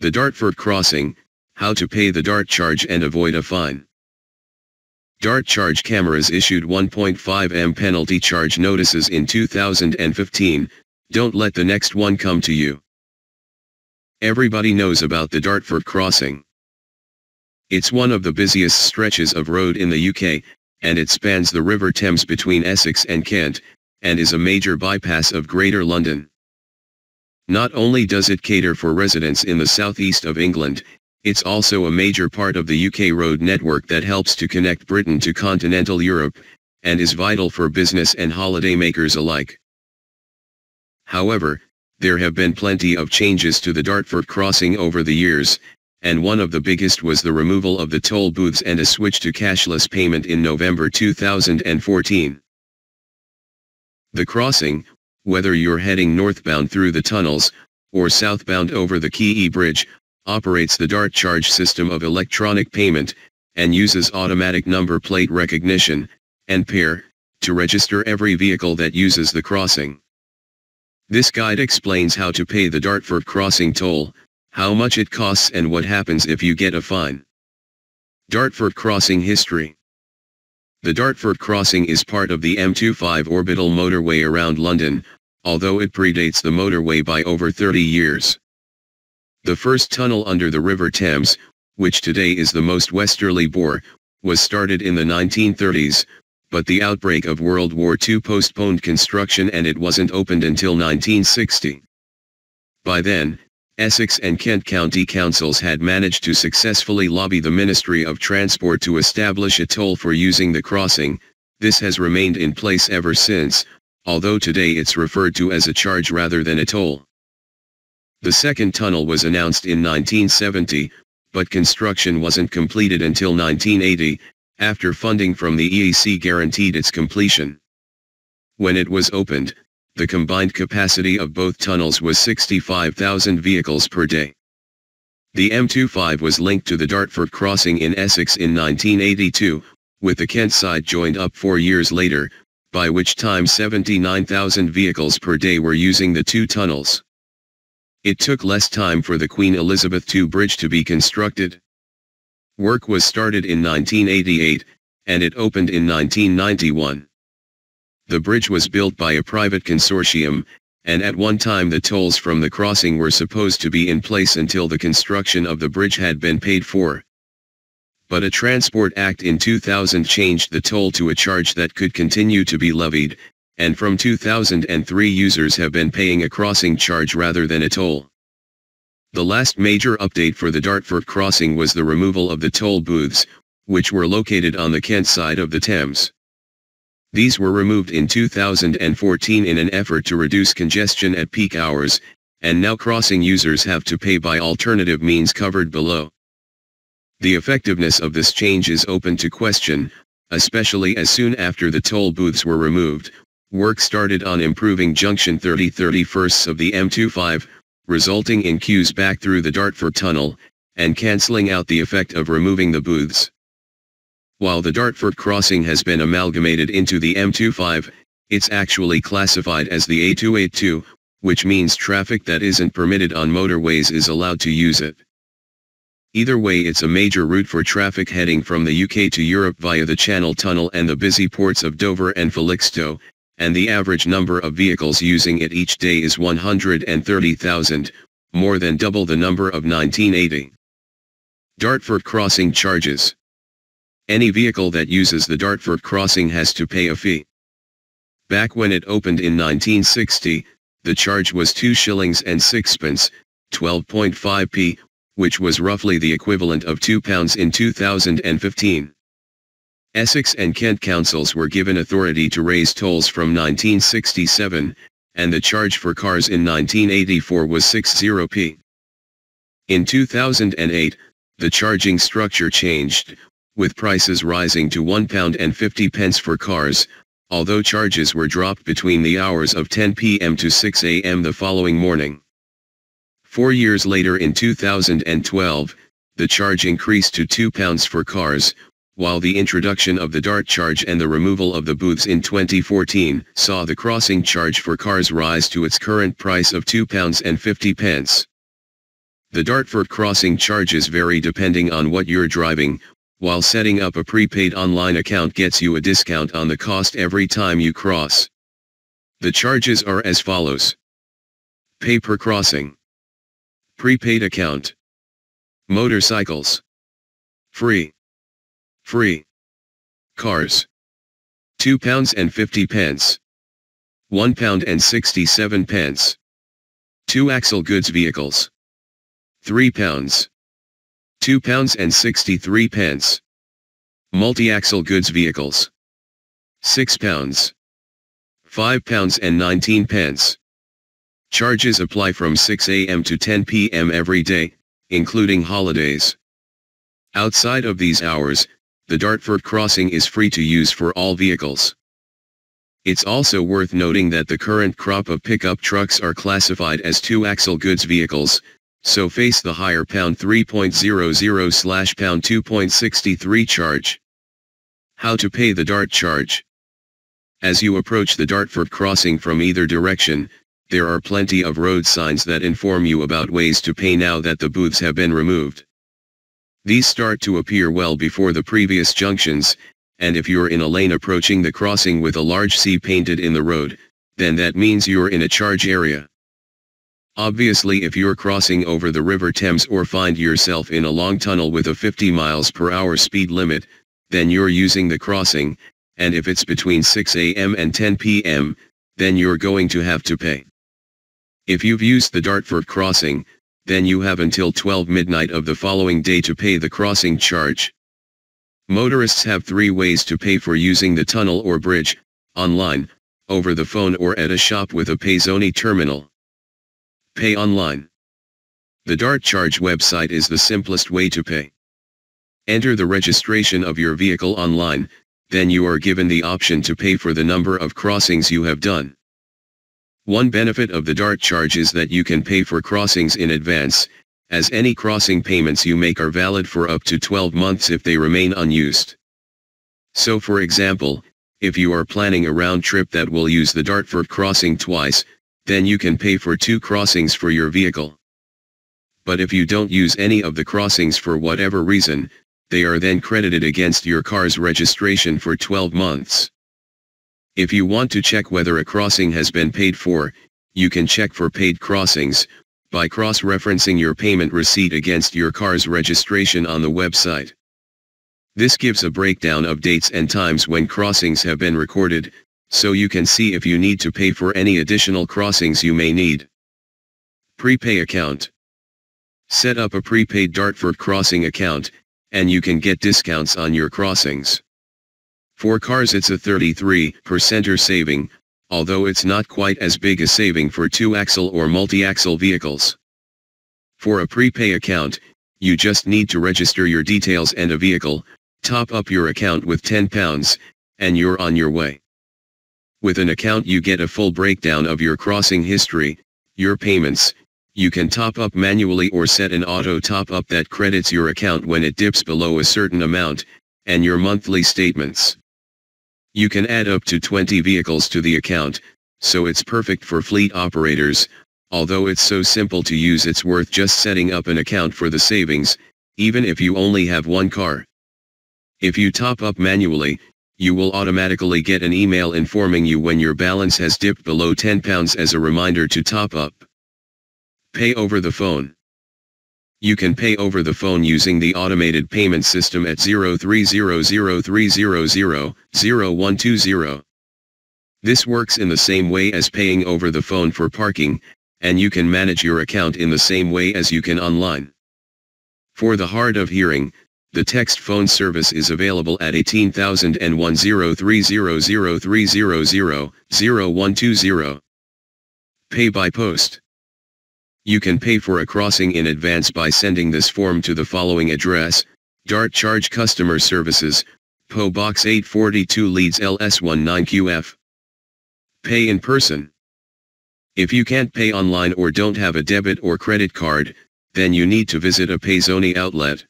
The Dartford Crossing, how to pay the DART charge and avoid a fine. DART charge cameras issued 1.5 M penalty charge notices in 2015, don't let the next one come to you. Everybody knows about the Dartford crossing. It's one of the busiest stretches of road in the UK, and it spans the River Thames between Essex and Kent, and is a major bypass of Greater London. Not only does it cater for residents in the southeast of England, it's also a major part of the UK road network that helps to connect Britain to continental Europe, and is vital for business and holidaymakers alike. However, there have been plenty of changes to the Dartford crossing over the years, and one of the biggest was the removal of the toll booths and a switch to cashless payment in November 2014. The crossing, whether you're heading northbound through the tunnels, or southbound over the Quay Bridge, operates the DART charge system of electronic payment, and uses automatic number plate recognition, ANPR, to register every vehicle that uses the crossing. This guide explains how to pay the Dartford crossing toll, how much it costs and what happens if you get a fine. Dartford Crossing History The Dartford Crossing is part of the M25 orbital motorway around London, although it predates the motorway by over 30 years. The first tunnel under the River Thames, which today is the most westerly bore, was started in the 1930s, but the outbreak of World War II postponed construction and it wasn't opened until 1960. By then, Essex and Kent County Councils had managed to successfully lobby the Ministry of Transport to establish a toll for using the crossing, this has remained in place ever since, although today it's referred to as a charge rather than a toll. The second tunnel was announced in 1970, but construction wasn't completed until 1980, after funding from the EEC guaranteed its completion. When it was opened, the combined capacity of both tunnels was 65,000 vehicles per day. The M25 was linked to the Dartford crossing in Essex in 1982, with the Kent side joined up four years later, by which time 79,000 vehicles per day were using the two tunnels. It took less time for the Queen Elizabeth II bridge to be constructed, Work was started in 1988, and it opened in 1991. The bridge was built by a private consortium, and at one time the tolls from the crossing were supposed to be in place until the construction of the bridge had been paid for. But a Transport Act in 2000 changed the toll to a charge that could continue to be levied, and from 2003 users have been paying a crossing charge rather than a toll. The last major update for the Dartford crossing was the removal of the toll booths, which were located on the Kent side of the Thames. These were removed in 2014 in an effort to reduce congestion at peak hours, and now crossing users have to pay by alternative means covered below. The effectiveness of this change is open to question, especially as soon after the toll booths were removed, work started on improving junction 30 31st of the M25, resulting in queues back through the Dartford Tunnel, and cancelling out the effect of removing the booths. While the Dartford crossing has been amalgamated into the M25, it's actually classified as the A282, which means traffic that isn't permitted on motorways is allowed to use it. Either way it's a major route for traffic heading from the UK to Europe via the Channel Tunnel and the busy ports of Dover and Felixstowe, and the average number of vehicles using it each day is 130,000, more than double the number of 1980. Dartford Crossing Charges Any vehicle that uses the Dartford Crossing has to pay a fee. Back when it opened in 1960, the charge was 2 shillings and sixpence, 12.5p, which was roughly the equivalent of £2 in 2015. Essex and Kent councils were given authority to raise tolls from 1967, and the charge for cars in 1984 was 60p. In 2008, the charging structure changed, with prices rising to £1 and 50 pence for cars, although charges were dropped between the hours of 10 p.m. to 6 a.m. the following morning. Four years later in 2012, the charge increased to £2 for cars, while the introduction of the DART charge and the removal of the booths in 2014 saw the crossing charge for cars rise to its current price of £2.50. The Dartford crossing charges vary depending on what you're driving, while setting up a prepaid online account gets you a discount on the cost every time you cross. The charges are as follows. Pay per crossing. Prepaid account. Motorcycles. Free. Free. Cars. 2 pounds and 50 pence. 1 pound and 67 pence. 2 axle goods vehicles. 3 2 pounds and 63 pence. Multi-axle goods vehicles. 6 pounds. 5 pounds and 19 pence. Charges apply from 6 a.m. to 10 p.m. every day, including holidays. Outside of these hours, the Dartford crossing is free to use for all vehicles. It's also worth noting that the current crop of pickup trucks are classified as two-axle goods vehicles, so face the higher pound 3.00 slash pound 2.63 charge. How to pay the DART charge. As you approach the Dartford crossing from either direction, there are plenty of road signs that inform you about ways to pay now that the booths have been removed. These start to appear well before the previous junctions, and if you're in a lane approaching the crossing with a large C painted in the road, then that means you're in a charge area. Obviously if you're crossing over the River Thames or find yourself in a long tunnel with a 50 miles per hour speed limit, then you're using the crossing, and if it's between 6 a.m. and 10 p.m., then you're going to have to pay. If you've used the Dartford crossing, then you have until 12 midnight of the following day to pay the crossing charge. Motorists have three ways to pay for using the tunnel or bridge, online, over the phone or at a shop with a Payzone terminal. Pay online. The Dart Charge website is the simplest way to pay. Enter the registration of your vehicle online, then you are given the option to pay for the number of crossings you have done. One benefit of the DART charge is that you can pay for crossings in advance, as any crossing payments you make are valid for up to 12 months if they remain unused. So for example, if you are planning a round trip that will use the Dartford crossing twice, then you can pay for two crossings for your vehicle. But if you don't use any of the crossings for whatever reason, they are then credited against your car's registration for 12 months. If you want to check whether a crossing has been paid for, you can check for paid crossings, by cross-referencing your payment receipt against your car's registration on the website. This gives a breakdown of dates and times when crossings have been recorded, so you can see if you need to pay for any additional crossings you may need. Prepay account. Set up a prepaid Dartford crossing account, and you can get discounts on your crossings. For cars it's a 33% saving, although it's not quite as big a saving for two-axle or multi-axle vehicles. For a prepay account, you just need to register your details and a vehicle, top up your account with £10, and you're on your way. With an account you get a full breakdown of your crossing history, your payments, you can top up manually or set an auto top up that credits your account when it dips below a certain amount, and your monthly statements. You can add up to 20 vehicles to the account, so it's perfect for fleet operators, although it's so simple to use it's worth just setting up an account for the savings, even if you only have one car. If you top up manually, you will automatically get an email informing you when your balance has dipped below £10 as a reminder to top up. Pay over the phone. You can pay over the phone using the automated payment system at 030030000120. This works in the same way as paying over the phone for parking, and you can manage your account in the same way as you can online. For the hard of hearing, the text phone service is available at 180300300300120. Pay by post. You can pay for a crossing in advance by sending this form to the following address, Dart Charge Customer Services, PO Box 842 Leeds LS19QF. Pay in person. If you can't pay online or don't have a debit or credit card, then you need to visit a Payzone outlet.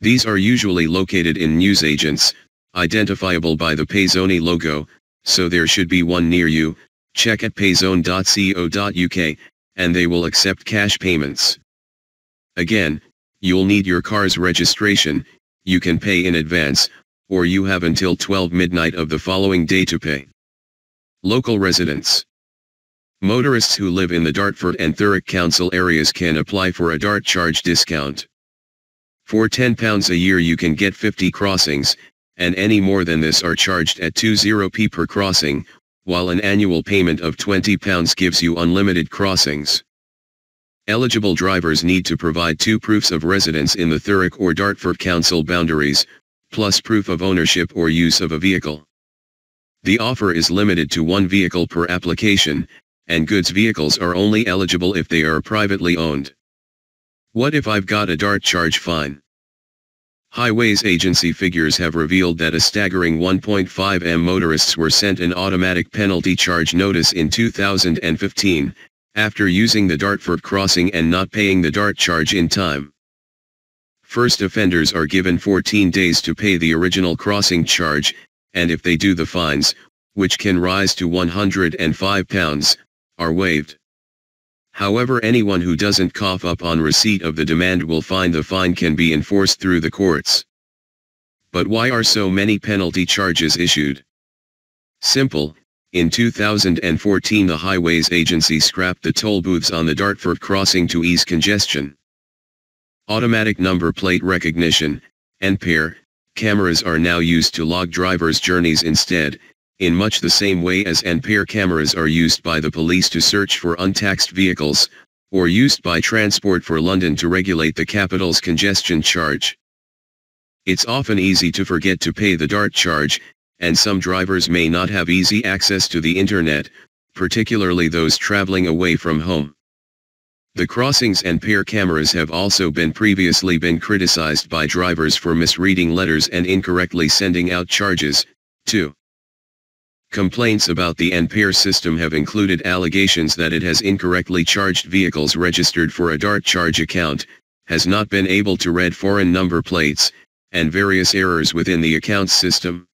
These are usually located in newsagents, identifiable by the Payzone logo, so there should be one near you, check at payzone.co.uk, and they will accept cash payments. Again, you'll need your car's registration, you can pay in advance, or you have until 12 midnight of the following day to pay. Local residents. Motorists who live in the Dartford and Thurrock Council areas can apply for a DART charge discount. For £10 a year you can get 50 crossings, and any more than this are charged at 20p per crossing, while an annual payment of £20 gives you unlimited crossings. Eligible drivers need to provide two proofs of residence in the Thurrock or Dartford Council boundaries, plus proof of ownership or use of a vehicle. The offer is limited to one vehicle per application, and goods vehicles are only eligible if they are privately owned. What if I've got a DART charge fine? Highways agency figures have revealed that a staggering 1.5 m motorists were sent an automatic penalty charge notice in 2015, after using the Dartford crossing and not paying the DART charge in time. First offenders are given 14 days to pay the original crossing charge, and if they do the fines, which can rise to £105, are waived. However anyone who doesn't cough up on receipt of the demand will find the fine can be enforced through the courts. But why are so many penalty charges issued? Simple, in 2014 the Highways Agency scrapped the toll booths on the Dartford crossing to ease congestion. Automatic number plate recognition, NPR, cameras are now used to log drivers' journeys instead, in much the same way as NPR cameras are used by the police to search for untaxed vehicles, or used by Transport for London to regulate the capital's congestion charge. It's often easy to forget to pay the DART charge, and some drivers may not have easy access to the internet, particularly those traveling away from home. The crossings NPR cameras have also been previously been criticized by drivers for misreading letters and incorrectly sending out charges, too. Complaints about the NPR system have included allegations that it has incorrectly charged vehicles registered for a DART charge account, has not been able to read foreign number plates, and various errors within the account system.